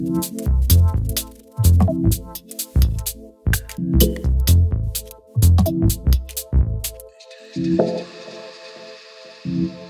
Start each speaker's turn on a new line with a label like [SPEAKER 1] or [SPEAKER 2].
[SPEAKER 1] Thank you.